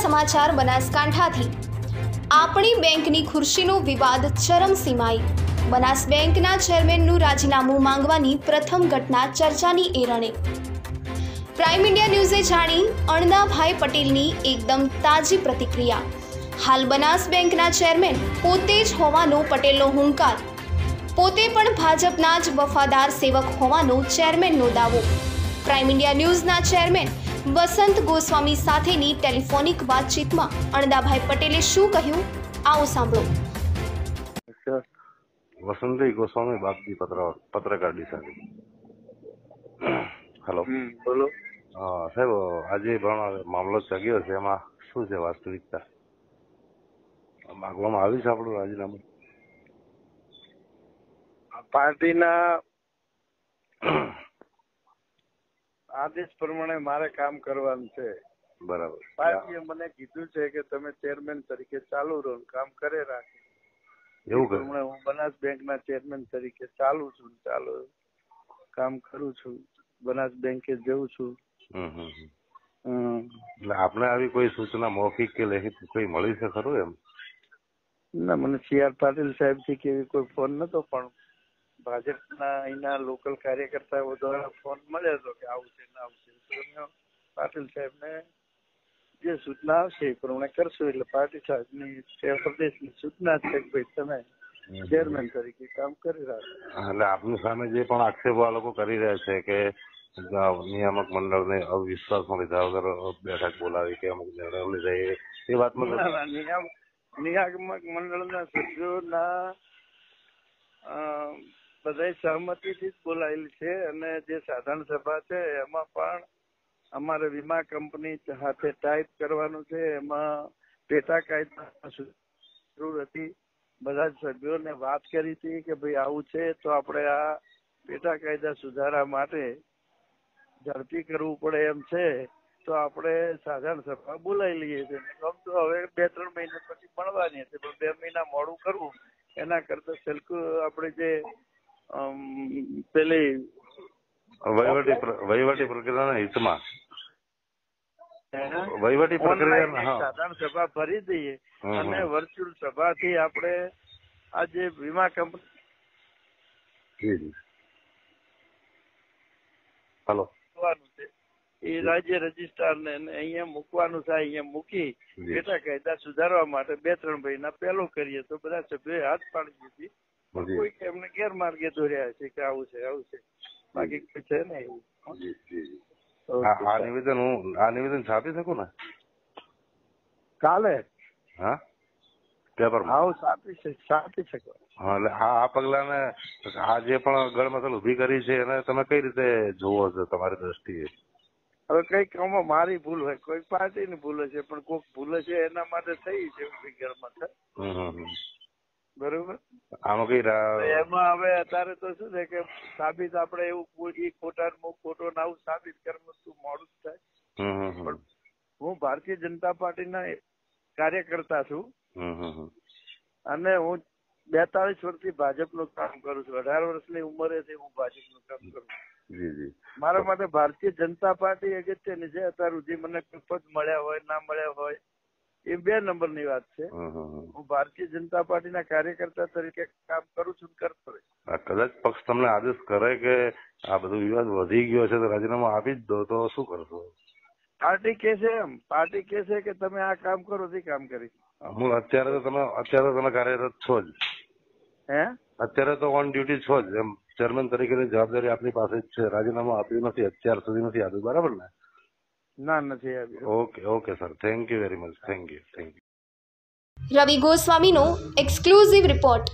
સમાચાર બનાસકાંઠાથી. આપણી બેંકની ખુરશીનો વિવાદ ચરમસીમાએ બનાસ બેંકના ચેરમેનનું રાજીનામું માંગવાની પ્રથમ ઘટના ચર્ચાની એરણે. પ્રાઇમ ઇન્ડિયા ન્યૂઝે જાણી અણદાભાઈ પટેલની એકદમ તાજી પ્રતિક્રિયા. હાલ બનાસ બેંકના ચેરમેન પોતે જ હોવાનો પટેલનો હુંકાર. પોતે પણ ભાજપના જ વફાદાર સેવક હોવાનો ચેરમેનનો દાવો. પ્રાઇમ ઇન્ડિયા ન્યૂઝના ચેરમેન વસંત ગોસ્વામી સાથેની ટેલિફોનિક વાતચીતમાં અણદાભાઈ પટેલે શું કહ્યું? આવો સાંભળો. વસંતભાઈ ગોસ્વામી બાપજી પત્રકાર ડીસાથી હેલો. બોલો. હા સાહેબ આજે પણ મામલો ચગ્યો છે. એમાં શું છે વાસ્તવિકતા? માગવામાં આવ્યું છે આપણું રાજીનામું? પાર્ટીના આદેશ પ્રમાણે મારે કામ કરવાનું છે. બરાબર. પાર્ટીએ મને કીધું છે કે તમે ચેરમેન તરીકે ચાલુ રહો કામ કરે રાખે. એવું પ્રમાણે હું બનાસ બેંક ના ચેરમેન તરીકે ચાલુ છું ચાલુ કામ કરું છું. બનાસ બેંકે જઉં છું. એટલે આપને આવી કોઈ સૂચના મૌખિક કે લેખિત કોઈ મળી છે ખરું એમ? ના મને સી આર પાટીલ સાહેબથી કેવી કોઈ ફોન નતો પણ ભાજપના અહીંના લોકલ કાર્યકર્તાઓ દ્વારા ફોન મળ્યો હતો કે આવું છે ને આવું છે. પાટીલ સાહેબને જે સૂચના આવશે એ પ્રમાણે કરશું. એટલે પાટીલ સાહેબની પ્રદેશની સૂચના છે કે ભાઈ તમે ચેરમેન તરીકે કામ કરી રાખો એટલે આપની સામે જે પણ આક્ષેપો આ લોકો કરી રહ્યા છે કે નિયામક મંડળને અવિશ્વાસમાં લીધા વગર બેઠક બોલાવી કે અમુક નિર્ણયો લીધા એ- એ વાતમાં ના, ના, નિયામ નિયામક મંડળના સભ્યોના અ, બધાય સહમતીથી જ બોલાયેલી છે અને જે સાધારણ સભા છે એમાં પણ અમારે વીમા કંપની સાથે ટાઈપ કરવાનું છે. એમાં પેટા કાયદા જરૂર હતી બધા સભ્યોને વાત કરી હતી કે ભાઈ આવું છે તો આપણે આ પેટા કાયદા સુધારા માટે ઝડપી કરવું પડે એમ છે. તો આપણે સાધારણ સભા બોલાવી લઈએ છીએ. આમ તો હવે બે ત્રણ મહિના પછી મળવાની હતી પણ બે મહિના મોડું કરવું એના કરતા સલકું આપણે જે પેલી વહીવટી વહીવટી પ્રક્રિયાના હિતમાં. વહીવટી પ્રક્રિયા સાધારણ સભા ભરી દઈએ. અને વર્ચ્યુઅલ સભાથી આપણે આ જે વીમા કંપની હલો. છે. એ રાજ્ય રજીસ્ટ્રાર ને અહીંયા મૂકવાનું થાય અહીંયા મૂકી. પેટા કાયદા સુધારવા માટે બે ત્રણ મહિના પહેલું કરીએ તો બધા સભ્યોએ હાથ પાડી દીધી. કોઈ એમને ગેરમાર્ગે દોર્યા છે કે આવું છે આવું છે. બાકી કોઈ છે ને એવું. આ નિવેદન હું આ નિવેદન છાપી શકું ને? કાલે? હા? પેપર હાઉ છાપી છાપી શકો હા એટલે આ આ પગલાને આ જે પણ ગળમથલ ઊભી કરી છે એને તમે કઈ રીતે જોવો છો તમારી દ્રષ્ટિએ? હવે કઈ આમાં મારી ભૂલ હોય કોઈ પાર્ટીની ભૂલ હશે પણ કોઈક ભૂલ છે એના માટે થઈ છે છે હમ હમ. બરોબર? આમાં કઈ એમાં હવે અત્યારે તો શું છે કે સાબિત આપણે એવું ખોટા ખોટો ને સાબિત કરવું તો મોડું થાય. હું ભારતીય જનતા પાર્ટીના કાર્યકર્તા છું. અને હું બેતાલીસ વર્ષથી ભાજપનું કામ કરું છું. અઢાર વર્ષની ઉંમરેથી હું ભાજપનું કામ કરું છું. જી જી. મારા માટે ભારતીય જનતા પાર્ટી અગત્યની છે. અત્યાર સુધી મને કોઈ મળ્યા હોય ના મળ્યા હોય એ બે નંબરની વાત છે. હું ભારતીય જનતા પાર્ટીના કાર્યકર્તા તરીકે કામ કરું છું કરતો રહીશ. કદાચ પક્ષ તમને આદેશ કરે કે આ બધો વિવાદ વધી ગયો છે તો રાજીનામું આપી જ દો તો શું કરશો? પાર્ટી કે છે એમ. પાર્ટી કે છે કે તમે આ કામ કરો તે કામ કરી. હું અત્યારે તો તમે અત્યારે તમે કાર્યરત છો જ. હે? અત્યારે તો ઓન ડ્યુટી છો જ. એમ ચેરમેન તરીકેની જવાબદારી આપની પાસે જ છે. રાજીનામું આપ્યું નથી અત્યાર સુધી નથી આપ્યું. બરાબર ને? ના નથી આવ્યું. Okay okay sir thank you very much thank you thank you Ravi ગોસ્વામીનો exclusive report